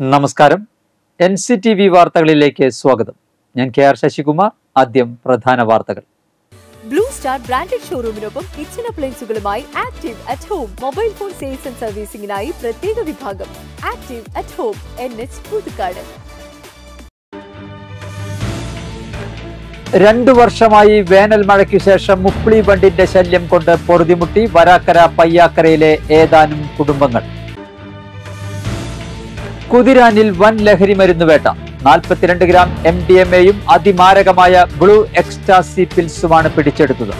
നമസ്കാരം. N C T V വാർത്തകളിലേക്ക് സ്വാഗതം. ഞാൻ കെ ആർ ശശികുമാർ ആദ്യം പ്രധാന വാർത്തകൾ. ബ്ലൂ സ്റ്റാർ ബ്രാൻഡഡ് ഷോറൂമിനൊപ്പം kitchen അപ്ലയൻസുകളുമായി active at home mobile phone sales and സർവീസിംഗിനായി പ്രത്യേക വിഭാഗം. Active at home N H Puthukkad. രണ്ടു വർഷമായി വേനൽ മഴയ്ക്ക് ശേഷം മുപ്പിളി ബണ്ടിന്റെ ശല്യം കൊണ്ട് പൊറുതിമുട്ടി വരാക്കര പയ്യാക്കരയിലെ ഏതാനും കുടുംബങ്ങൾ. കുതിരാനിൽ വൻ ലഹരി മരുന്ന് വേട്ട. നാൽപ്പത്തിരണ്ട് ഗ്രാം എം ഡി എം എയും അതിമാരകമായ ബ്ലൂ എക്സ്റ്റാസി പിൽസുമാണ് പിടിച്ചെടുത്തത്.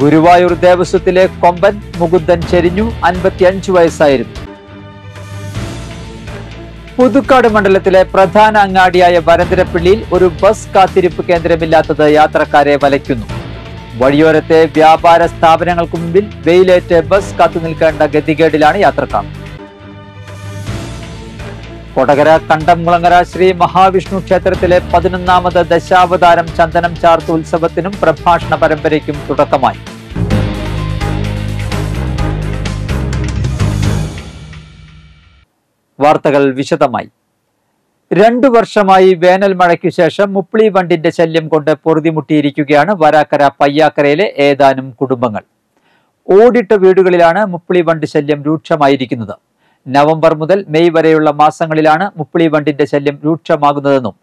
ഗുരുവായൂർ ദേവസ്വത്തിലെ കൊമ്പൻ മുകുന്ദൻ ചെരിഞ്ഞു അൻപത്തിയഞ്ചു വയസ്സായിരുന്നു. പുതുക്കാട് മണ്ഡലത്തിലെ പ്രധാന അങ്ങാടിയായ വരന്തരപ്പള്ളിയിൽ ഒരു ബസ് കാത്തിരിപ്പ് കേന്ദ്രമില്ലാത്തത് യാത്രക്കാരെ വലയ്ക്കുന്നു. വഴിയോരത്തെ വ്യാപാര സ്ഥാപനങ്ങൾക്ക് മുമ്പിൽ വെയിലേറ്റ് ബസ് കാത്തു നിൽക്കേണ്ട ഗതികേടിലാണ് യാത്രക്കാർ. കൊടകര കണ്ടംകുളങ്ങര ശ്രീ മഹാവിഷ്ണു ക്ഷേത്രത്തിലെ പതിനൊന്നാമത് ദശാവതാരം ചന്ദനം ചാർത്ത് ഉത്സവത്തിനും പ്രഭാഷണ പരമ്പരയ്ക്കും തുടക്കമായി. വാർത്തകൾ വിശദമായി. രണ്ടു വർഷമായി വേനൽ മഴയ്ക്കു ശേഷം മുപ്പിളി വണ്ടിന്റെ ശല്യം കൊണ്ട് പൊറുതിമുട്ടിയിരിക്കുകയാണ് വരാക്കര പയ്യാക്കരയിലെ ഏതാനും കുടുംബങ്ങൾ. ഓടിട്ട വീടുകളിലാണ് മുപ്പിളി വണ്ട് ശല്യം രൂക്ഷമായിരിക്കുന്നത്. നവംബർ മുതൽ മെയ് വരെയുള്ള മാസങ്ങളിലാണ് മുപ്പിളി വണ്ടിന്റെ ശല്യം രൂക്ഷമാകുന്നതെന്നും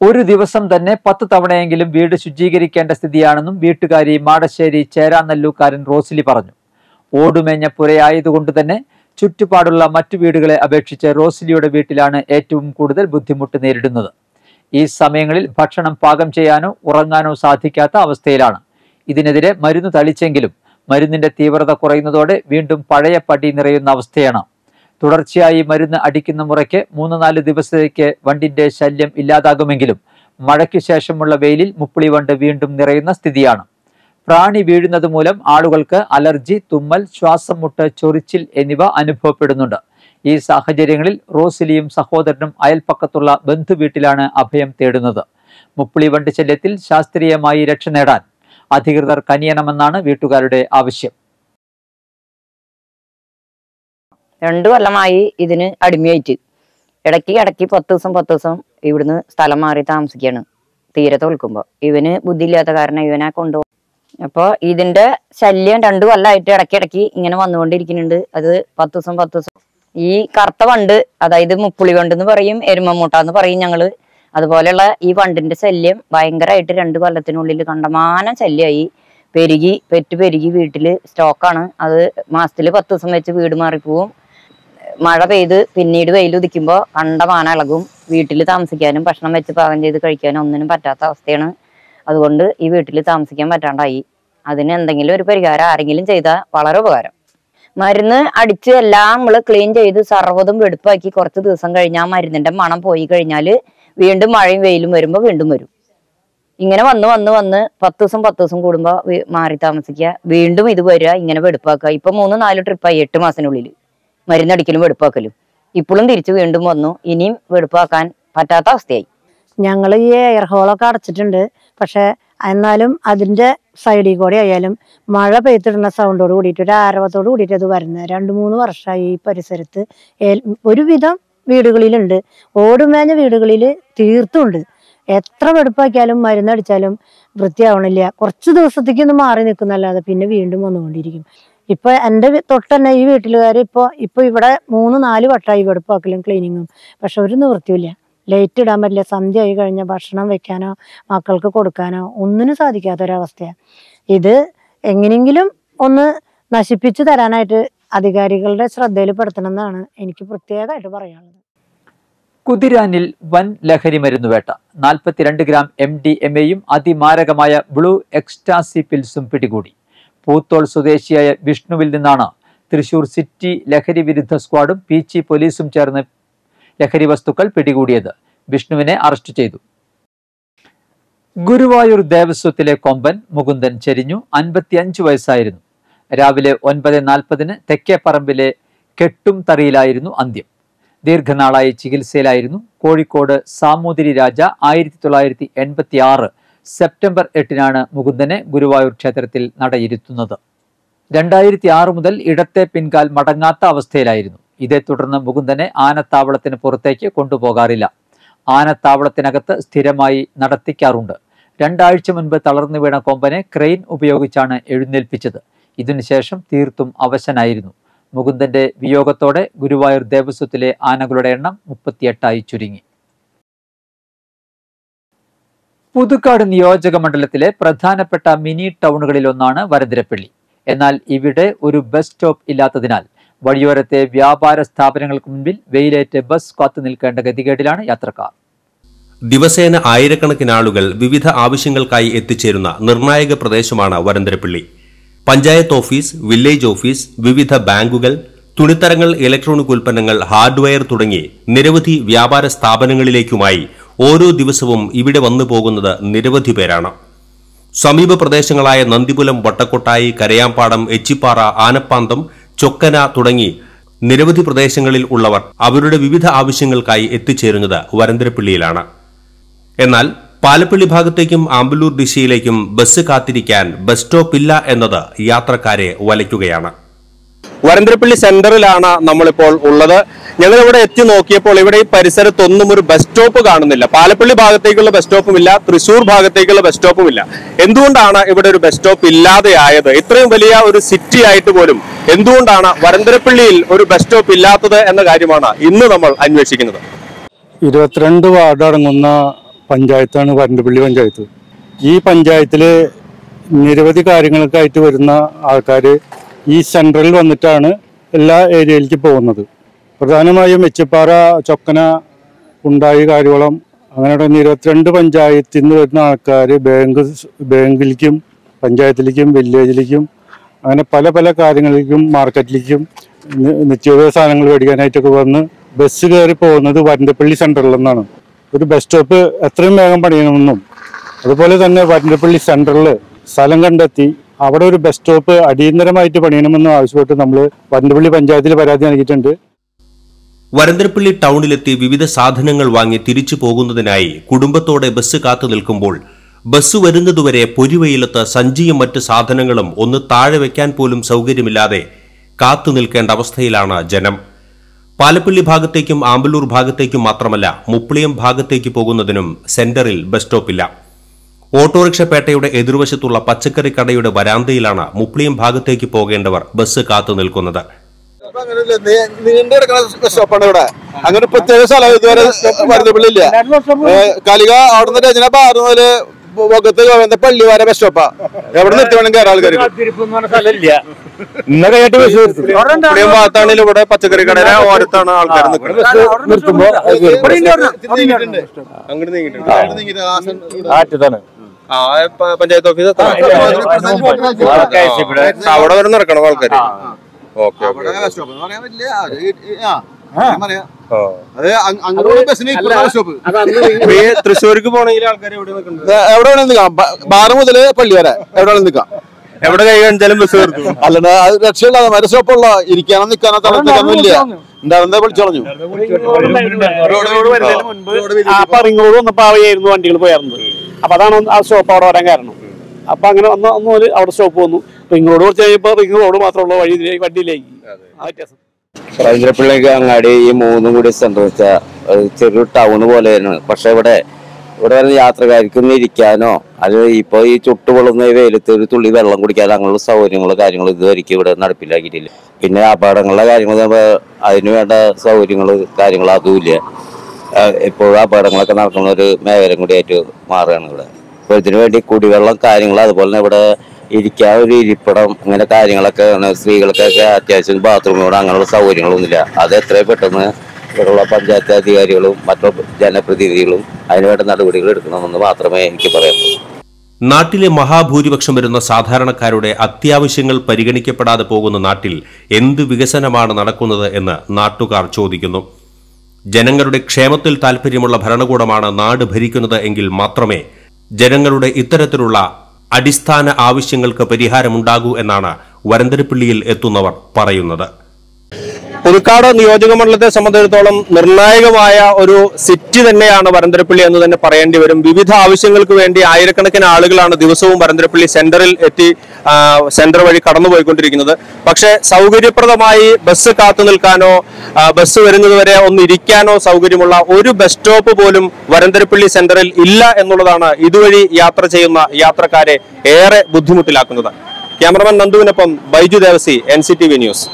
ഒരു ദിവസം തന്നെ പത്ത് തവണയെങ്കിലും വീട് ശുചീകരിക്കേണ്ട സ്ഥിതിയാണെന്നും വീട്ടുകാരി മാടശ്ശേരി ചേരാനല്ലൂക്കാരൻ റോസിലി പറഞ്ഞു. ഓടുമേഞ്ഞ പുരയായതുകൊണ്ട് തന്നെ ചുറ്റുപാടുള്ള മറ്റു വീടുകളെ അപേക്ഷിച്ച് റോസിലിയുടെ വീട്ടിലാണ് ഏറ്റവും കൂടുതൽ ബുദ്ധിമുട്ട് നേരിടുന്നത്. ഈ സമയങ്ങളിൽ ഭക്ഷണം പാകം ചെയ്യാനോ ഉറങ്ങാനോ സാധിക്കാത്ത അവസ്ഥയിലാണ്. ഇതിനെതിരെ മരുന്ന് തളിച്ചെങ്കിലും മരുന്നിന്റെ തീവ്രത കുറയുന്നതോടെ വീണ്ടും പഴയ പടി നിറയുന്ന അവസ്ഥയാണ്. തുടർച്ചയായി മരുന്ന് അടിക്കുന്ന മുറയ്ക്ക് മൂന്ന് നാല് ദിവസത്തേക്ക് വണ്ടിന്റെ ശല്യം ഇല്ലാതാകുമെങ്കിലും മഴയ്ക്ക് ശേഷമുള്ള വെയിലിൽ മുപ്പിളി വണ്ട് വീണ്ടും നിറയുന്ന സ്ഥിതിയാണ്. പ്രാണി വീഴുന്നത് മൂലം ആളുകൾക്ക് അലർജി തുമ്മൽ ശ്വാസം മുട്ട് ചൊറിച്ചിൽ എന്നിവ അനുഭവപ്പെടുന്നുണ്ട്. ഈ സാഹചര്യങ്ങളിൽ റോസിലിയും സഹോദരനും അയൽപ്പക്കത്തുള്ള ബന്ധു വീട്ടിലാണ് അഭയം തേടുന്നത്. മുപ്പിളി വണ്ട് ശല്യത്തിൽ ശാസ്ത്രീയമായി രക്ഷ നേടാൻ അധികൃതർ കനിയണമെന്നാണ് വീട്ടുകാരുടെ ആവശ്യം. രണ്ടു കൊല്ലമായി ഇതിന് അടിമയായിട്ട്. ഇടയ്ക്ക് ഇടയ്ക്ക് പത്ത് ദിവസം പത്ത് ദിവസം ഇവിടുന്ന് സ്ഥലം മാറി താമസിക്കുകയാണ് തീരെ തോൽക്കുമ്പോ ഇവന് ബുദ്ധിയില്ലാത്ത കാരണം ഇവനെ കൊണ്ടുപോകും അപ്പോൾ ഇതിന്റെ ശല്യം രണ്ടു കൊല്ലമായിട്ട് ഇടയ്ക്ക് ഇടയ്ക്ക് ഇങ്ങനെ വന്നുകൊണ്ടിരിക്കുന്നുണ്ട്. അത് പത്ത് ദിവസം പത്ത് ദിവസം. ഈ കറുത്ത വണ്ട് അതായത് മുപ്പുളി വണ്ട് എന്ന് പറയും എരുമമൂട്ട എന്ന് പറയും ഞങ്ങൾ. അതുപോലെയുള്ള ഈ വണ്ടിന്റെ ശല്യം ഭയങ്കരമായിട്ട് രണ്ട് കൊല്ലത്തിനുള്ളിൽ കണ്ടമാനം ശല്യമായി. പെരുകി പെറ്റ് പെരുകി വീട്ടിൽ സ്റ്റോക്കാണ് അത് മാസത്തിൽ പത്ത് ദിവസം വെച്ച് വീട് മാറിപ്പോവും. മഴ പെയ്ത് പിന്നീട് വെയിലുദിക്കുമ്പോൾ കണ്ടമാനം ഇളകും. വീട്ടിൽ താമസിക്കാനും ഭക്ഷണം വെച്ച് പാകം ചെയ്ത് കഴിക്കാനും ഒന്നിനും പറ്റാത്ത അവസ്ഥയാണ്. അതുകൊണ്ട് ഈ വീട്ടിൽ താമസിക്കാൻ പറ്റാണ്ടായി. അതിന് എന്തെങ്കിലും ഒരു പരിഹാരം ആരെങ്കിലും ചെയ്താൽ വളരെ ഉപകാരം. മരുന്ന് അടിച്ച് എല്ലാം നമ്മൾ ക്ലീൻ ചെയ്ത് സർവതും വെടുപ്പാക്കി കുറച്ച് ദിവസം കഴിഞ്ഞാൽ മരുന്നിന്റെ മണം പോയി കഴിഞ്ഞാൽ വീണ്ടും മഴയും വെയിലും വരുമ്പോൾ വീണ്ടും വരും. ഇങ്ങനെ വന്ന് വന്ന് വന്ന് പത്ത് ദിവസം പത്ത് ദിവസം കൂടുമ്പോൾ മാറി താമസിക്കുക. വീണ്ടും ഇത് വരിക ഇങ്ങനെ വെടുപ്പാക്കുക. ഇപ്പൊ മൂന്ന് നാല് ട്രിപ്പായി എട്ട് മാസത്തിനുള്ളിൽ മരുന്നടിക്കലും വെടുപ്പാക്കലും. ഇപ്പോഴും തിരിച്ചു വീണ്ടും വന്നു. ഇനിയും വെടുപ്പാക്കാൻ പറ്റാത്ത അവസ്ഥയായി. ഞങ്ങൾ ഈ എയർ ഹോളൊക്കെ അടച്ചിട്ടുണ്ട്. പക്ഷെ എന്നാലും അതിന്റെ സൈഡിൽ കൂടെ ആയാലും മഴ പെയ്തിടുന്ന സൗണ്ടോട് കൂടിയിട്ട് ഒരു ആരവത്തോട് കൂടിയിട്ട് അത് വരുന്നത്. രണ്ട് മൂന്ന് വർഷമായി ഈ പരിസരത്ത്. ഒരുവിധം വീടുകളിലുണ്ട്. ഓടുമേഞ്ഞ വീടുകളിൽ തീർത്തുണ്ട്. എത്ര വെടുപ്പാക്കിയാലും മരുന്നടിച്ചാലും വൃത്തിയാവണില്ല. കുറച്ച് ദിവസത്തേക്ക് ഒന്ന് മാറി നിൽക്കുന്നല്ലാതെ പിന്നെ വീണ്ടും വന്നുകൊണ്ടിരിക്കും. ഇപ്പൊ എന്റെ വി- തൊട്ട് തന്നെ ഈ വീട്ടിലുകാർ ഇപ്പോൾ ഇപ്പൊ ഇവിടെ മൂന്ന് നാല് വട്ടമായി വെടുപ്പാക്കലും ക്ലീനിങ്ങും. പക്ഷെ ഒരു നിവൃത്തിയില്ല ലൈറ്റ് ഇടാൻ പറ്റില്ല. സന്ധ്യ ആയി കഴിഞ്ഞാൽ ഭക്ഷണം വെക്കാനോ മക്കൾക്ക് കൊടുക്കാനോ ഒന്നിനും സാധിക്കാത്തൊരവസ്ഥയാണ് ഇത് എങ്ങനെയെങ്കിലും ഒന്ന് നശിപ്പിച്ചു തരാനായിട്ട് അധികാരികളുടെ ശ്രദ്ധയിൽ പെടുത്തണം എന്നാണ് എനിക്ക് പ്രത്യേകമായിട്ട് പറയാനുള്ളത്. കുതിരാനിൽ വൻ ലഹരി മരുന്ന് വേട്ട. നാൽപ്പത്തിരണ്ട് ഗ്രാം എം ഡി എം എയും അതിമാരകമായ ബ്ലൂ എക്സ്റ്റാസി പിൽസും പിടികൂടി. പൂത്തോൾ സ്വദേശിയായ വിഷ്ണുവിൽ നിന്നാണ് തൃശൂർ സിറ്റി ലഹരി വിരുദ്ധ സ്ക്വാഡും പീച്ചി പോലീസും ചേർന്ന് ലഹരി വസ്തുക്കൾ പിടികൂടിയത്. വിഷ്ണുവിനെ അറസ്റ്റ് ചെയ്തു. ഗുരുവായൂർ ദേവസ്വത്തിലെ കൊമ്പൻ മുകുന്ദൻ ചെരിഞ്ഞു അൻപത്തിയഞ്ച് വയസ്സായിരുന്നു. രാവിലെ ഒൻപത് നാൽപ്പതിന് തെക്കേപ്പറമ്പിലെ കെട്ടും തറിയിലായിരുന്നു അന്ത്യം. ദീർഘനാളായി ചികിത്സയിലായിരുന്നു കോഴിക്കോട് സാമൂതിരി രാജ ആയിരത്തി തൊള്ളായിരത്തി എൺപത്തി ആറ് സെപ്റ്റംബർ എട്ടിനാണ് മുകുന്ദനെ ഗുരുവായൂർ ക്ഷേത്രത്തിൽ നടയിരുത്തുന്നത്. രണ്ടായിരത്തി ആറ് മുതൽ ഇടത്തെ പിൻകാൽ മടങ്ങാത്ത അവസ്ഥയിലായിരുന്നു. ഇതേ തുടർന്ന് മുകുന്ദനെ ആനത്താവളത്തിന് പുറത്തേക്ക് കൊണ്ടുപോകാറില്ല. ആനത്താവളത്തിനകത്ത് സ്ഥിരമായി നടത്തിക്കാറുണ്ട്. രണ്ടാഴ്ച മുൻപ് തളർന്നു വീണ കൊമ്പനെ ക്രെയിൻ ഉപയോഗിച്ചാണ് എഴുന്നേൽപ്പിച്ചത്. ഇതിനുശേഷം തീർത്തും അവശനായിരുന്നു. മുകുന്ദന്റെ വിയോഗത്തോടെ ഗുരുവായൂർ ദേവസ്വത്തിലെ ആനകളുടെ എണ്ണം മുപ്പത്തിയെട്ടായി ചുരുങ്ങി. പുതുക്കാട് നിയോജക മണ്ഡലത്തിലെ പ്രധാനപ്പെട്ട മിനി ടൗണുകളിൽ ഒന്നാണ് വരതിരപ്പള്ളി. എന്നാൽ ഇവിടെ ഒരു ബസ് സ്റ്റോപ്പ് ഇല്ലാത്തതിനാൽ വഴിയോരത്തെ വ്യാപാര സ്ഥാപനങ്ങൾക്ക് മുൻപിൽ വെയിലേറ്റ് ബസ് കാത്തു നിൽക്കേണ്ട ഗതികേടിലാണ് യാത്രക്കാർ. ദിവസേന ആയിരക്കണക്കിന് ആളുകൾ വിവിധ ആവശ്യങ്ങൾക്കായി എത്തിച്ചേരുന്ന നിർണായക പ്രദേശമാണ് Varantharappilly. Panchayat office village office വിവിധ ബാങ്കുകൾ തുണിത്തരങ്ങൾ ഇലക്ട്രോണിക് ഉൽപ്പന്നങ്ങൾ ഹാർഡ്വെയർ തുടങ്ങി നിരവധി വ്യാപാര സ്ഥാപനങ്ങളിലേക്കുമായി ഓരോ ദിവസവും ഇവിടെ വന്നു പോകുന്നത് നിരവധി പേരാണ്. സമീപ പ്രദേശങ്ങളായ നന്ദിപുലം വട്ടക്കൊട്ടായി കരയാമ്പാടം എച്ചിപ്പാറ ആനപ്പാന്തം ചൊക്കന തുടങ്ങി നിരവധി പ്രദേശങ്ങളിൽ ഉള്ളവർ അവരുടെ വിവിധ ആവശ്യങ്ങൾക്കായി എത്തിച്ചേരുന്നത് വരന്തരപ്പള്ളിയിലാണ്. എന്നാൽ പാലപ്പള്ളി ഭാഗത്തേക്കും ആമ്പലൂർ ദിശയിലേക്കും ബസ് കാത്തിരിക്കാൻ ബസ് സ്റ്റോപ്പില്ല എന്നത് യാത്രക്കാരെ വലയ്ക്കുകയാണ്. വരന്തരപ്പള്ളി സെന്ററിലാണ് നമ്മളിപ്പോൾ ഉള്ളത്. ഞങ്ങൾ ഇവിടെ എത്തി നോക്കിയപ്പോൾ ഇവിടെ ഈ പരിസരത്തൊന്നും ഒരു ബസ് സ്റ്റോപ്പ് കാണുന്നില്ല. പാലപ്പള്ളി ഭാഗത്തേക്കുള്ള ബസ് സ്റ്റോപ്പും ഇല്ല തൃശൂർ ഭാഗത്തേക്കുള്ള ബസ് സ്റ്റോപ്പും ഇല്ല. എന്തുകൊണ്ടാണ് ഇവിടെ ഒരു ബസ് സ്റ്റോപ്പ് ഇല്ലാതെ ആയത് ഇത്രയും വലിയ ഒരു സിറ്റി ആയിട്ട് പോലും എന്തുകൊണ്ടാണ് വരന്തരപ്പള്ളിയിൽ ഒരു ബസ് സ്റ്റോപ്പ് ഇല്ലാത്തത് എന്ന കാര്യമാണ് ഇന്ന് നമ്മൾ അന്വേഷിക്കുന്നത്. ഇരുപത്തിരണ്ട് വാർഡ് അടങ്ങുന്ന പഞ്ചായത്താണ് വരന്തപ്പള്ളി പഞ്ചായത്ത്. ഈ പഞ്ചായത്തിൽ നിരവധി കാര്യങ്ങൾക്കായിട്ട് വരുന്ന ആൾക്കാർ ഈ സെൻട്രലിൽ വന്നിട്ടാണ് എല്ലാ ഏരിയയിലേക്ക് പോകുന്നത്. പ്രധാനമായും മെച്ചപ്പാറ ചൊക്കന ഉണ്ടായി കാര്യവളം അങ്ങനെ തുടങ്ങി ഇരുപത്തിരണ്ട് പഞ്ചായത്തിൽ നിന്ന് വരുന്ന ആൾക്കാർ ബാങ്ക് ബാങ്കിലേക്കും പഞ്ചായത്തിലേക്കും വില്ലേജിലേക്കും അങ്ങനെ പല പല കാര്യങ്ങളിലേക്കും മാർക്കറ്റിലേക്കും നിത്യോപയോഗ സാധനങ്ങൾ മേടിക്കാനായിട്ടൊക്കെ വന്ന് ബസ് കയറി പോകുന്നത് വരണ്ടപ്പള്ളി സെന്ററിൽ നിന്നാണ്. ഒരു ബസ് സ്റ്റോപ്പ് എത്രയും വേഗം പണിയണമെന്നും അതുപോലെ തന്നെ വരണ്ടപ്പള്ളി സെന്ററിൽ സ്ഥലം കണ്ടെത്തി അവിടെ ഒരു ബസ് സ്റ്റോപ്പ് അടിയന്തരമായിട്ട് പണിയണമെന്ന് ആവശ്യപ്പെട്ട് നമ്മൾ വരന്തപ്പള്ളി പഞ്ചായത്തിൽ പരാതി നൽകിയിട്ടുണ്ട്. വരന്തരപ്പള്ളി ടൗണിലെത്തി വിവിധ സാധനങ്ങൾ വാങ്ങി തിരിച്ചു പോകുന്നതിനായി കുടുംബത്തോടെ ബസ് കാത്തു നിൽക്കുമ്പോൾ ബസ് വരുന്നതുവരെ പൊരുവയിലത്ത് സഞ്ചിയും മറ്റ് സാധനങ്ങളും ഒന്ന് താഴെ വയ്ക്കാൻ പോലും സൗകര്യമില്ലാതെ കാത്തു നിൽക്കേണ്ട അവസ്ഥയിലാണ് ജനം. പാലപ്പള്ളി ഭാഗത്തേക്കും ആമ്പലൂർ ഭാഗത്തേക്കും മാത്രമല്ല മുപ്പിളിയം ഭാഗത്തേക്ക് പോകുന്നതിനും സെന്ററിൽ ബസ് സ്റ്റോപ്പില്ല ഓട്ടോറിക്ഷ പേട്ടയുടെ എതിർവശത്തുള്ള പച്ചക്കറി കടയുടെ വരാന്തയിലാണ് മുപ്ലിയം ഭാഗത്തേക്ക് പോകേണ്ടവർ ബസ് കാത്തു നിൽക്കുന്നത് അങ്ങനെ പ്രത്യേക സ്ഥലം ഇതുവരെ മരുന്നപ്പള്ളിയില്ല കലിക അവിടുന്ന് രചന ബാറ് മുതൽ മുഖത്ത് ഗോവിന്ദ പള്ളി വരെ ബസ് സ്റ്റോപ്പാ എവിടെ നിർത്തി വേണം കയറാൻ ആൾക്കാർ ഇവിടെയും ഭാഗത്താണെങ്കിലും ഇവിടെ പച്ചക്കറി കടയിലെ ഓരത്താണ് ആൾക്കാർ നിൽക്കുന്നത് അങ്ങോട്ട് പഞ്ചായത്ത് ഓഫീസ് അവിടെ വരെ നടക്കണം ആൾക്കാർ ഓക്കെ തൃശ്ശൂർക്ക് പോണെങ്കിൽ ആൾക്കാർ എവിടെ വേണേലും നിൽക്കാം. ബാറ് മുതൽ പള്ളി വരെ എവിടെ വേണേലും നിൽക്കാം. എവിടെ കൈ കാണിച്ചാലും ബസ് നിർത്തും അല്ലാണ്ട് അത് രക്ഷയില്ലാതെ മര സ്റ്റോപ്പുള്ള ഇരിക്കാനോ നിൽക്കാനോ തളർത്തിക്കാനോ ഇല്ല ഉണ്ടാവുന്നേ വിളിച്ചു കളഞ്ഞു അപ്പൊ റിംഗ് റോഡ് വന്നപ്പോ ആയിരുന്നു വണ്ടികൾ പോയായിരുന്നത് അപ്പൊ അതാണ് ആ സ്റ്റോപ്പ് അവിടെ വരാൻ കാരണം. അപ്പൊ അങ്ങനെ വന്ന ഒന്ന് ഒരു അവിടെ സ്റ്റോപ്പ് വന്നു. റിംഗ് റോഡ് കുറച്ച് കഴിയുമ്പോ റിംഗ് റോഡ് മാത്രമുള്ള വഴി ഇതിലേക്ക് വണ്ടിയിലേക്ക്. ആ വ്യത്യാസം. അങ്ങാടി ഈ മൂന്നും കൂടി സെന്റർ വെച്ചാൽ ചെറിയ ടൗൺ പോലെയാണ്. പക്ഷെ ഇവിടെ ഇവിടെ വരുന്ന യാത്രക്കാർക്കൊന്നും ഇരിക്കാനോ അത് ഇപ്പൊ ഈ ചുട്ടുപൊള്ളുന്ന വെയിലത്ത് ഒരു തുള്ളി വെള്ളം കുടിക്കാനോ അങ്ങനെയുള്ള സൗകര്യങ്ങളോ കാര്യങ്ങളോ ഇതുവരെയ്ക്കും ഇവിടെ നടപ്പിലാക്കിയിട്ടില്ല. പിന്നെ അപകടങ്ങളുടെ കാര്യങ്ങൾ അതിനു വേണ്ട സൗകര്യങ്ങൾ കാര്യങ്ങൾ അതുമില്ല ഇപ്പോഴും അപകടങ്ങളൊക്കെ നടക്കുന്ന ഒരു മേഖലയും കൂടി ആയിട്ട് മാറുകയാണ് ഇവിടെ. അപ്പോൾ ഇതിനു വേണ്ടി കുടിവെള്ളം കാര്യങ്ങൾ അതുപോലെ തന്നെ ഇവിടെ ഇരിക്കാൻ ഒരു ഇരിപ്പിടം അങ്ങനെ കാര്യങ്ങളൊക്കെ. സ്ത്രീകൾക്കൊക്കെ അത്യാവശ്യം ബാത്റൂമുകൾ അങ്ങനെയുള്ള സൗകര്യങ്ങളൊന്നുമില്ല. അത് എത്രയും പെട്ടെന്ന് ഇവിടെയുള്ള പഞ്ചായത്ത് അധികാരികളും മറ്റു ജനപ്രതിനിധികളും അതിനുവേണ്ട നടപടികൾ എടുക്കണമെന്ന് മാത്രമേ എനിക്ക് പറയാനുള്ളൂ നാട്ടിലെ മഹാഭൂരിപക്ഷം വരുന്ന സാധാരണക്കാരുടെ അത്യാവശ്യങ്ങൾ പരിഗണിക്കപ്പെടാതെ പോകുന്ന നാട്ടിൽ എന്ത് വികസനമാണ് നടക്കുന്നത് എന്ന് നാട്ടുകാർ ചോദിക്കുന്നു. ജനങ്ങളുടെ ക്ഷേമത്തിൽ താൽപ്പര്യമുള്ള ഭരണകൂടമാണ് നാട് ഭരിക്കുന്നത് എങ്കിൽ മാത്രമേ ജനങ്ങളുടെ ഇത്തരത്തിലുള്ള അടിസ്ഥാന ആവശ്യങ്ങൾക്ക് പരിഹാരമുണ്ടാകൂ എന്നാണ് വരന്തരപ്പിള്ളിയിൽ എത്തുന്നവർ പറയുന്നത്. പുതുക്കാട് നിയോജക മണ്ഡലത്തെ സംബന്ധിച്ചിടത്തോളം നിർണായകമായ ഒരു സിറ്റി തന്നെയാണ് വരന്തരപ്പള്ളി എന്ന് തന്നെ പറയേണ്ടി വരും. വിവിധ ആവശ്യങ്ങൾക്ക് വേണ്ടി ആയിരക്കണക്കിന് ആളുകളാണ് ദിവസവും വരന്തരപ്പള്ളി സെന്ററിൽ എത്തി സെന്റർ വഴി കടന്നുപോയിക്കൊണ്ടിരിക്കുന്നത്. പക്ഷേ സൗകര്യപ്രദമായി ബസ് കാത്തു നിൽക്കാനോ ബസ് വരുന്നതുവരെ ഒന്ന് ഇരിക്കാനോ സൗകര്യമുള്ള ഒരു ബസ് സ്റ്റോപ്പ് പോലും വരന്തരപ്പള്ളി സെന്ററിൽ ഇല്ല എന്നുള്ളതാണ് ഇതുവഴി യാത്ര ചെയ്യുന്ന യാത്രക്കാരെ ഏറെ ബുദ്ധിമുട്ടിലാക്കുന്നത്. Cameraman നന്ദുവിനൊപ്പം Baiju Devasy N news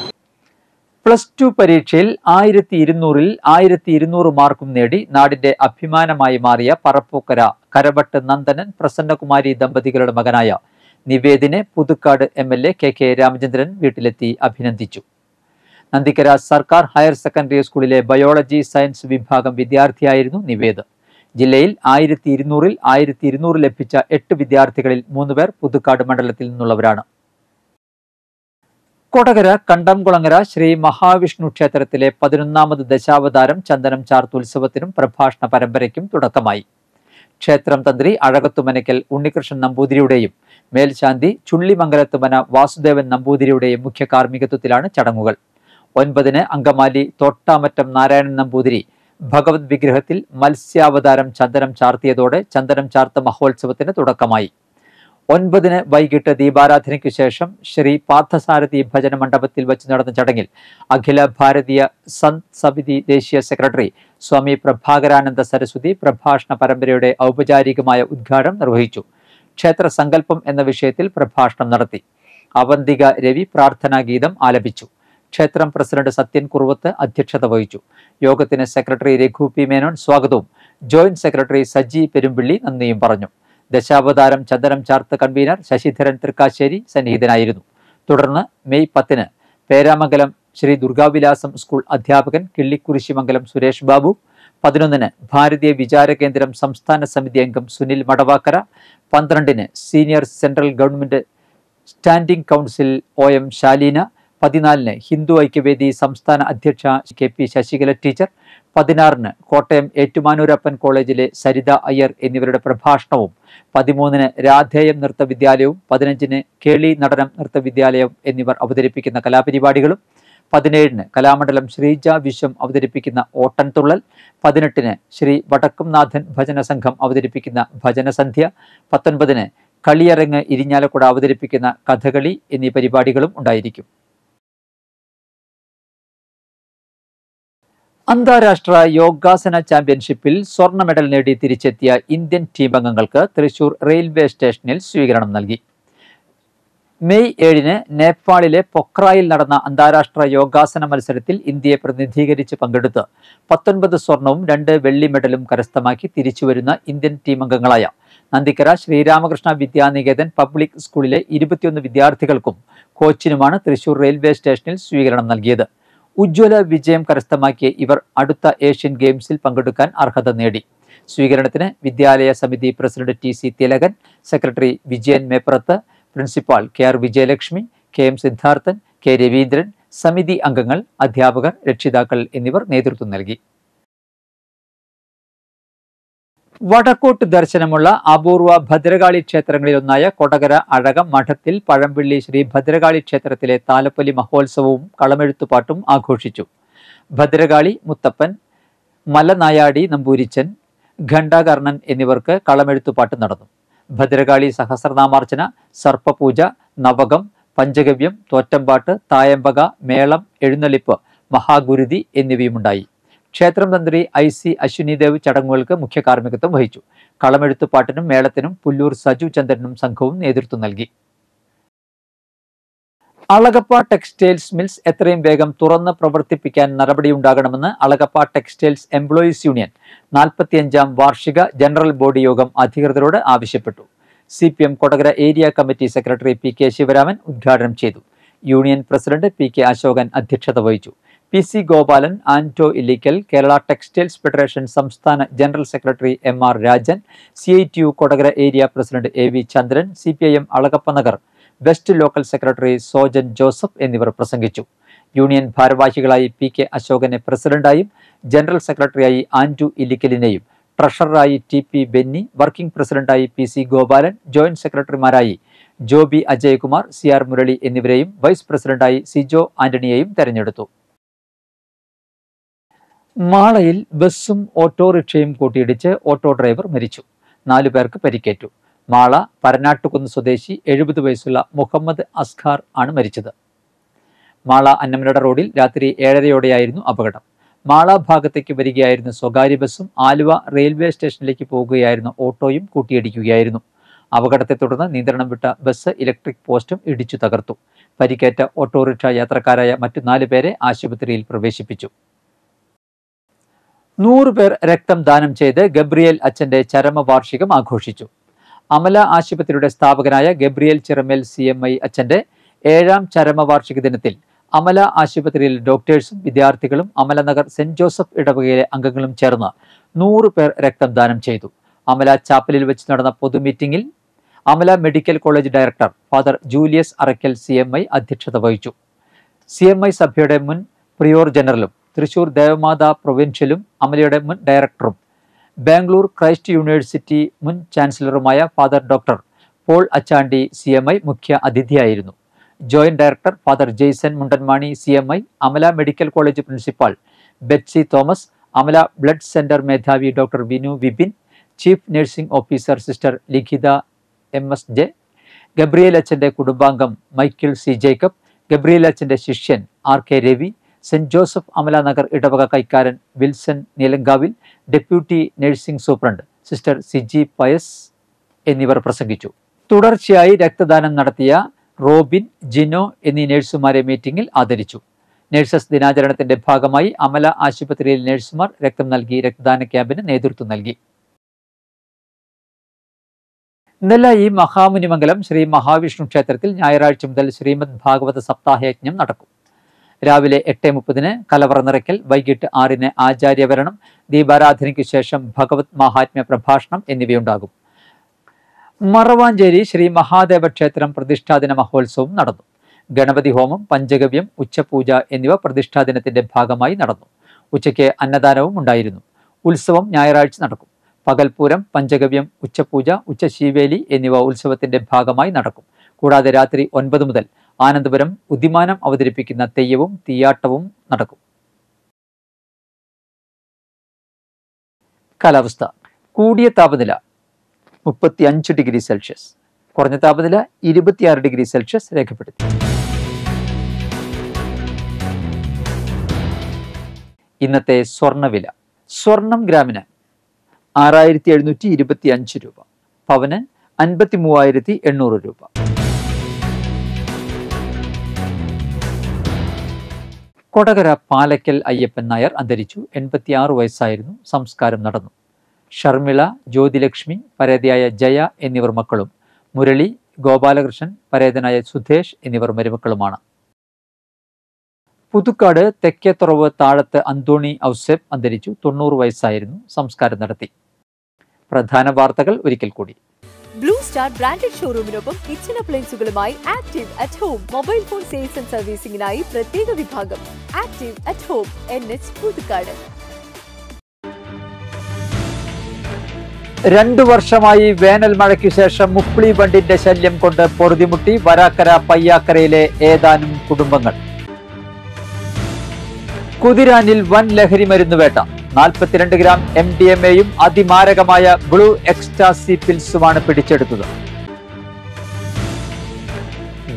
plus two പരീക്ഷയിൽ ആയിരത്തി ഇരുന്നൂറിൽ ആയിരത്തി ഇരുന്നൂറ് മാർക്കും നേടി നാടിന്റെ അഭിമാനമായി മാറിയ പറപ്പൂക്കര കരവട്ട് നന്ദനൻ പ്രസന്നകുമാരി ദമ്പതികളുടെ മകനായ നിവേദിനെ Puthukkad M L A K K Ramachandran വീട്ടിലെത്തി അഭിനന്ദിച്ചു. നന്ദിക്കര സർക്കാർ ഹയർ സെക്കൻഡറി സ്കൂളിലെ ബയോളജി സയൻസ് വിഭാഗം വിദ്യാർത്ഥിയായിരുന്നു നിവേദ്. ജില്ലയിൽ ആയിരത്തി ഇരുന്നൂറിൽ ആയിരത്തി ഇരുന്നൂറ് ലഭിച്ച എട്ട് വിദ്യാർത്ഥികളിൽ മൂന്നുപേർ പുതുക്കാട് മണ്ഡലത്തിൽ നിന്നുള്ളവരാണ്. കൊടകര കണ്ടംകുളങ്ങര ശ്രീ മഹാവിഷ്ണു ക്ഷേത്രത്തിലെ പതിനൊന്നാമത് ദശാവതാരം ചന്ദനം ചാർത്തുത്സവത്തിനും പ്രഭാഷണ പരമ്പരയ്ക്കും തുടക്കമായി. ക്ഷേത്രം തന്ത്രി അഴകത്തുമനയ്ക്കൽ ഉണ്ണികൃഷ്ണൻ നമ്പൂതിരിയുടെയും മേൽശാന്തി ചുള്ളിമംഗലത്തുമന വാസുദേവൻ നമ്പൂതിരിയുടെയും മുഖ്യ കാർമ്മികത്വത്തിലാണ് ചടങ്ങുകൾ. ഒൻപതിന് അങ്കമാലി തൊട്ടാമറ്റം നാരായണൻ നമ്പൂതിരി ഭഗവത് വിഗ്രഹത്തിൽ മത്സ്യാവതാരം ചന്ദനം ചാർത്തിയതോടെ ചന്ദനം ചാർത്ത മഹോത്സവത്തിന് തുടക്കമായി. ഒൻപതിന് വൈകിട്ട് ദീപാരാധനയ്ക്ക് ശേഷം ശ്രീ പാർത്ഥസാരഥി ഭജന മണ്ഡപത്തിൽ വെച്ച് നടന്ന ചടങ്ങിൽ അഖില ഭാരതീയ സന്ത് സമിതി ദേശീയ സെക്രട്ടറി സ്വാമി പ്രഭാകരാനന്ദ സരസ്വതി പ്രഭാഷണ പരമ്പരയുടെ ഔപചാരികമായ ഉദ്ഘാടനം നിർവഹിച്ചു. ക്ഷേത്ര സങ്കല്പം എന്ന വിഷയത്തിൽ പ്രഭാഷണം നടത്തി. അവന്തിക രവി പ്രാർത്ഥനാ ഗീതം ആലപിച്ചു. ക്ഷേത്രം പ്രസിഡന്റ് സത്യൻ കുറുവത്ത് അധ്യക്ഷത വഹിച്ചു. യോഗത്തിന് സെക്രട്ടറി രഘു പി മേനോൻ സ്വാഗതവും. ജോയിന്റ് സെക്രട്ടറി സജി പെരുമ്പിള്ളി നന്ദിയും പറഞ്ഞു. ദശാവതാരം ചന്ദനം ചാർത്ത് കൺവീനർ ശശിധരൻ തൃക്കാശ്ശേരി സന്നിഹിതനായിരുന്നു. തുടർന്ന് മെയ് പത്തിന് പേരാമംഗലം ശ്രീ ദുർഗാവിലാസം സ്കൂൾ അധ്യാപകൻ കിള്ളിക്കുരിശിമംഗലം സുരേഷ് ബാബു പതിനൊന്നിന് ഭാരതീയ വിചാര കേന്ദ്രം സംസ്ഥാന സമിതി അംഗം സുനിൽ മടവാക്കര പന്ത്രണ്ടിന് senior central government standing council O M Shaleena പതിനാലിന് ഹിന്ദു ഐക്യവേദി സംസ്ഥാന അധ്യക്ഷ കെ പി ശശികല ടീച്ചർ പതിനാറിന് കോട്ടയം ഏറ്റുമാനൂരപ്പൻ കോളേജിലെ സരിത അയ്യർ എന്നിവരുടെ പ്രഭാഷണവും പതിമൂന്നിന് രാധേയം നൃത്ത വിദ്യാലയവും പതിനഞ്ചിന് കേളി നടനം നൃത്ത വിദ്യാലയം എന്നിവർ അവതരിപ്പിക്കുന്ന കലാപരിപാടികളും പതിനേഴിന് കലാമണ്ഡലം ശ്രീജ വിശ്വം അവതരിപ്പിക്കുന്ന ഓട്ടൻതുള്ളൽ പതിനെട്ടിന് ശ്രീ വടക്കുംനാഥൻ ഭജന സംഘം അവതരിപ്പിക്കുന്ന ഭജനസന്ധ്യ പത്തൊൻപതിന് കളിയരങ്ങ് ഇരിഞ്ഞാലക്കുട അവതരിപ്പിക്കുന്ന കഥകളി എന്നീ പരിപാടികളും ഉണ്ടായിരിക്കും. അന്താരാഷ്ട്ര യോഗാസന ചാമ്പ്യൻഷിപ്പിൽ സ്വർണ മെഡൽ നേടി തിരിച്ചെത്തിയ ഇന്ത്യൻ ടീം അംഗങ്ങൾക്ക് തൃശൂർ റെയിൽവേ സ്റ്റേഷനിൽ സ്വീകരണം നൽകി. മെയ് ഏഴിന് നേപ്പാളിലെ പൊക്രായിൽ നടന്ന അന്താരാഷ്ട്ര യോഗാസന മത്സരത്തിൽ ഇന്ത്യയെ പ്രതിനിധീകരിച്ച് പങ്കെടുത്ത് പത്തൊൻപത് സ്വർണവും രണ്ട് വെള്ളി മെഡലും കരസ്ഥമാക്കി തിരിച്ചുവരുന്ന ഇന്ത്യൻ ടീം അംഗങ്ങളായ നന്ദിക്കര ശ്രീരാമകൃഷ്ണ വിദ്യാനികേതൻ പബ്ലിക് സ്കൂളിലെ ഇരുപത്തിയൊന്ന് വിദ്യാർത്ഥികൾക്കും കോച്ചിനുമാണ് തൃശൂർ റെയിൽവേ സ്റ്റേഷനിൽ സ്വീകരണം നൽകിയത്. ഉജ്ജ്വല വിജയം കരസ്ഥമാക്കിയ ഇവർ അടുത്ത ഏഷ്യൻ ഗെയിംസിൽ പങ്കെടുക്കാൻ അർഹത നേടി. സ്വീകരണത്തിന് വിദ്യാലയ സമിതി president T C Thilakan secretary Vijayan Meprath principal K R Vijayalakshmi K M Siddharthan K Raveendran സമിതി അംഗങ്ങൾ അധ്യാപകർ രക്ഷിതാക്കൾ എന്നിവർ നേതൃത്വം നൽകി. വടക്കോട്ട് ദർശനമുള്ള അപൂർവ ഭദ്രകാളി ക്ഷേത്രങ്ങളിലൊന്നായ കൊടകര അഴകം മഠത്തിൽ പഴംപിള്ളി ശ്രീ ഭദ്രകാളി ക്ഷേത്രത്തിലെ താലപ്പൊലി മഹോത്സവവും കളമെഴുത്തുപാട്ടും ആഘോഷിച്ചു. ഭദ്രകാളി മുത്തപ്പൻ മലനായാടി നമ്പൂരിച്ചൻ ഘണ്ടാകർണൻ എന്നിവർക്ക് കളമെഴുത്തുപാട്ട് നടന്നു. ഭദ്രകാളി സഹസ്രനാമാർച്ചന സർപ്പപൂജ നവകം പഞ്ചഗവ്യം തോറ്റമ്പാട്ട് തായമ്പക മേളം എഴുന്നള്ളിപ്പ് മഹാഗുരുതി എന്നിവയുമുണ്ടായി. ക്ഷേത്രം തന്ത്രി ഐ സി അശ്വിനിദേവ് ചടങ്ങുകൾക്ക് മുഖ്യ കാർമ്മികത്വം വഹിച്ചു. കളമെഴുത്തുപാട്ടിനും മേളത്തിനും പുല്ലൂർ സജു ചന്ദ്രനും സംഘവും നേതൃത്വം നൽകി. അളകപ്പ ടെക്സ്റ്റൈൽസ് മിൽസ് എത്രയും വേഗം തുറന്ന് പ്രവർത്തിപ്പിക്കാൻ നടപടിയുണ്ടാകണമെന്ന് അളകപ്പ ടെക്സ്റ്റൈൽസ് എംപ്ലോയീസ് യൂണിയൻ നാൽപ്പത്തിയഞ്ചാം വാർഷിക ജനറൽ ബോഡി യോഗം അധികൃതരോട് ആവശ്യപ്പെട്ടു. C P M Kodakara area committee secretary P K Sivaraman ഉദ്ഘാടനം ചെയ്തു. Union president P K Asokan അധ്യക്ഷത വഹിച്ചു. P C Gopalan Anto Illikkal Kerala textiles federation സംസ്ഥാന general secretary M R Rajan C I T U Kodakara area president A V Chandran C P I M Alagappanagar west local secretary Sojan Joseph എന്നിവർ പ്രസംഗിച്ചു. Union ഭാരവാഹികളായി P K അശോകനെ പ്രസിഡന്റായും general സെക്രട്ടറിയായി ആന്റു ഇല്ലിക്കലിനെയും ട്രഷററായി T P Benny working പ്രസിഡന്റായി P C Gopalan joint സെക്രട്ടറിമാരായി ജോബി അജയകുമാർ സി ആർ മുരളി എന്നിവരെയും വൈസ് പ്രസിഡന്റായി സിജോ ആന്റണിയെയും തെരഞ്ഞെടുത്തു. മാളയിൽ ബസ്സും ഓട്ടോറിക്ഷയും കൂട്ടിയിടിച്ച് ഓട്ടോ ഡ്രൈവർ മരിച്ചു. നാലു പേർക്ക് പരിക്കേറ്റു. മാള പരനാട്ടുകുന്ന് സ്വദേശി എഴുപത് വയസ്സുള്ള മുഹമ്മദ് അസ്ഖാർ ആണ് മരിച്ചത്. മാള അന്നമനട റോഡിൽ രാത്രി ഏഴരയോടെയായിരുന്നു അപകടം. മാള ഭാഗത്തേക്ക് വരികയായിരുന്ന സ്വകാര്യ ബസ്സും ആലുവ റെയിൽവേ സ്റ്റേഷനിലേക്ക് പോകുകയായിരുന്ന ഓട്ടോയും കൂട്ടിയിടിക്കുകയായിരുന്നു. അപകടത്തെ തുടർന്ന് നിയന്ത്രണം വിട്ട ബസ് ഇലക്ട്രിക് പോസ്റ്റും ഇടിച്ചു തകർത്തു. പരിക്കേറ്റ ഓട്ടോറിക്ഷ യാത്രക്കാരായ മറ്റു നാല് പേരെ ആശുപത്രിയിൽ പ്രവേശിപ്പിച്ചു. നൂറ് പേർ രക്തം ദാനം ചെയ്ത് ഗബ്രിയേൽ അച്ഛന്റെ ചരമവാർഷികം ആഘോഷിച്ചു. അമല ആശുപത്രിയുടെ സ്ഥാപകനായ Gabriel Chiramel C M I അച്ഛന്റെ ഏഴാം ചരമവാർഷിക ദിനത്തിൽ അമല ആശുപത്രിയിൽ ഡോക്ടേഴ്സും വിദ്യാർത്ഥികളും അമലനഗർ സെന്റ് ജോസഫ് ഇടവകയിലെ അംഗങ്ങളും ചേർന്ന് നൂറ് പേർ രക്തം ദാനം ചെയ്തു. അമല ചാപ്പലിൽ വെച്ച് നടന്ന പൊതുമീറ്റിംഗിൽ Amala medical college director father Julius Arakkal C അധ്യക്ഷത വഹിച്ചു. സി സഭയുടെ മുൻ പ്രിയോർ ജനറലും തൃശൂർ ദേവമാത പ്രൊവിൻഷ്യലും അമലയുടെ മുൻ ഡയറക്ടറും. ബാംഗ്ലൂർ ക്രൈസ്റ്റ് യൂണിവേഴ്സിറ്റി മുൻ ചാൻസലറുമായ father doctor Paul Achandy C M I മുഖ്യ അതിഥിയായിരുന്നു. Joint director father Jaison Mundanmani C M I Amala medical college principal Betsy Thomas Amala blood centre മേധാവി doctor Vinu Vipin chief nursing officer sister Likhitha M S J Gabriel അച്ഛന്റെ കുടുംബാംഗം Michael C Jacob Gabriel അച്ഛന്റെ ശിഷ്യൻ R K Ravi saint Joseph Amala Nagar ഇടവക കൈക്കാരൻ Wilson Neelankavil deputy nursing superintendent sister Siji Pius എന്നിവർ പ്രസംഗിച്ചു. തുടർച്ചയായി രക്തദാനം നടത്തിയ Robin Jino എന്നീ നഴ്സുമാരെ മീറ്റിംഗിൽ ആദരിച്ചു. നഴ്സസ് ദിനാചരണത്തിന്റെ ഭാഗമായി അമല ആശുപത്രിയിൽ നഴ്സുമാർ രക്തം നൽകി രക്തദാന ക്യാമ്പിന് നേതൃത്വം നൽകി. ഇന്നലെ ഈ മഹാമുനിമംഗലം ശ്രീ മഹാവിഷ്ണു ക്ഷേത്രത്തിൽ ഞായറാഴ്ച മുതൽ ശ്രീമദ് ഭാഗവത സപ്താഹയജ്ഞം നടക്കും. രാവിലെ എട്ട് മുപ്പതിന് കലവറ നിറയ്ക്കൽ വൈകിട്ട് ആറിന് ആചാര്യവരണം ദീപാരാധനയ്ക്ക് ശേഷം ഭഗവത് മഹാത്മ്യ പ്രഭാഷണം എന്നിവയുണ്ടാകും. മറവാഞ്ചേരി ശ്രീ മഹാദേവ ക്ഷേത്രം പ്രതിഷ്ഠാദിന മഹോത്സവം നടന്നു. ഗണപതി ഹോമം പഞ്ചഗവ്യം ഉച്ചപൂജ എന്നിവ പ്രതിഷ്ഠാദിനത്തിന്റെ ഭാഗമായി നടന്നു. ഉച്ചയ്ക്ക് അന്നദാനവും ഉണ്ടായിരുന്നു. ഉത്സവം ഞായറാഴ്ച നടക്കും. പകൽപൂരം പഞ്ചഗവ്യം ഉച്ചപൂജ ഉച്ചശീവേലി എന്നിവ ഉത്സവത്തിന്റെ ഭാഗമായി നടക്കും. കൂടാതെ രാത്രി ഒൻപത് മുതൽ ആനന്ദപുരം ഉദ്ദിമാനം അവതരിപ്പിക്കുന്ന തെയ്യവും തീയാട്ടവും നടക്കും. കാലാവസ്ഥ. കൂടിയ താപനില മുപ്പത്തി അഞ്ച് ഡിഗ്രി സെൽഷ്യസ്. കുറഞ്ഞ താപനില ഇരുപത്തിയാറ് ഡിഗ്രി സെൽഷ്യസ് രേഖപ്പെടുത്തി. ഇന്നത്തെ സ്വർണവില. സ്വർണം ഗ്രാമിന് ആറായിരത്തി എഴുന്നൂറ്റി ഇരുപത്തി അഞ്ച് രൂപ. പവന് അൻപത്തി മൂവായിരത്തി എണ്ണൂറ് രൂപ. കൊടകര പാലക്കൽ അയ്യപ്പൻ നായർ അന്തരിച്ചു. എൺപത്തിയാറ് വയസ്സായിരുന്നു. സംസ്കാരം നടന്നു. ഷർമിള ജ്യോതിലക്ഷ്മി പരേതയായ ജയ എന്നിവർ മക്കളും. മുരളി ഗോപാലകൃഷ്ണൻ പരേതനായ സുധേഷ് എന്നിവർ മരുമക്കളുമാണ്. പുതുക്കാട് തെക്കേത്തുറവ് താഴത്ത് അന്തോണി ഔസേബ് അന്തരിച്ചു. തൊണ്ണൂറ് വയസ്സായിരുന്നു. സംസ്കാരം നടത്തി. പ്രധാന വാർത്തകൾ ഒരിക്കൽ കൂടി. ബ്ലൂ സ്റ്റാർ ബ്രാൻഡഡ് ഷോറൂമിനൊപ്പം kitchen അപ്ലയൻസുകളുമായി active at home mobile phone sales and സർവീസിംഗിനായി പ്രത്യേക വിഭാഗം active at home N H Puthukkad. രണ്ടു വർഷമായി വേനൽ മഴയ്ക്കു ശേഷം മുപ്പിളി ബണ്ടിന്റെ ശല്യം കൊണ്ട് പൊറുതിമുട്ടി വരാക്കര പയ്യാക്കരയിലെ ഏതാനും കുടുംബങ്ങൾ. കുതിരാനിൽ വൻ ലഹരി മരുന്ന് വേട്ട. നാൽപ്പത്തിരണ്ട് ഗ്രാം എം ഡി എം എയും അതിമാരകമായ ബ്ലൂ എക്സ്റ്റാസി പിൽസുമാണ് പിടിച്ചെടുത്തത്.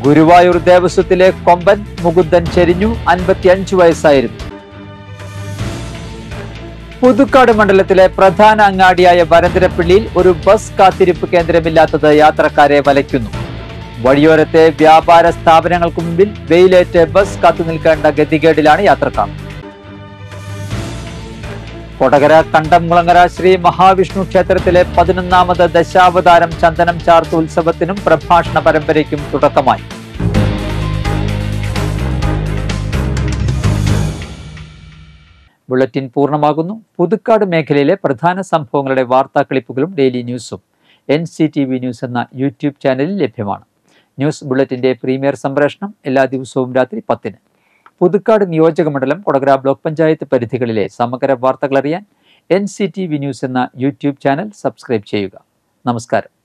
ഗുരുവായൂർ ദേവസ്വത്തിലെ കൊമ്പൻ മുകുന്ദൻ ചെരിഞ്ഞു അൻപത്തിയഞ്ചു വയസ്സായിരുന്നു. പുതുക്കാട് മണ്ഡലത്തിലെ പ്രധാന അങ്ങാടിയായ വരന്തരപ്പള്ളിയിൽ ഒരു ബസ് കാത്തിരിപ്പ് കേന്ദ്രമില്ലാത്തത് യാത്രക്കാരെ വലയ്ക്കുന്നു. വഴിയോരത്തെ വ്യാപാര സ്ഥാപനങ്ങൾക്ക് മുമ്പിൽ വെയിലേറ്റ് ബസ് കാത്തു നിൽക്കേണ്ട ഗതികേടിലാണ് യാത്രക്കാർ. കൊടകര കണ്ടംകുളങ്ങര ശ്രീ മഹാവിഷ്ണു ക്ഷേത്രത്തിലെ പതിനൊന്നാമത് ദശാവതാരം ചന്ദനം ചാർത്ത് ഉത്സവത്തിനും പ്രഭാഷണ പരമ്പരയ്ക്കും തുടക്കമായി. ബുള്ളറ്റിൻ പൂർണമാകുന്നു. പുതുക്കാട് മേഖലയിലെ പ്രധാന സംഭവങ്ങളുടെ വാർത്താക്ലിപ്പുകളും ഡെയിലി ന്യൂസും. N C T V news എന്ന യൂട്യൂബ് ചാനലിൽ ലഭ്യമാണ്. ന്യൂസ് ബുള്ളറ്റിന്റെ പ്രീമിയർ സംപ്രേഷണം എല്ലാ ദിവസവും രാത്രി പത്തിന്. പുതുക്കാട് നിയോജക മണ്ഡലം കൊടകര ബ്ലോക്ക് പഞ്ചായത്ത് പരിധികളിലെ സമഗ്ര വാർത്തകളറിയാൻ N C T V news എന്ന യൂട്യൂബ് ചാനൽ സബ്സ്ക്രൈബ് ചെയ്യുക. നമസ്കാരം.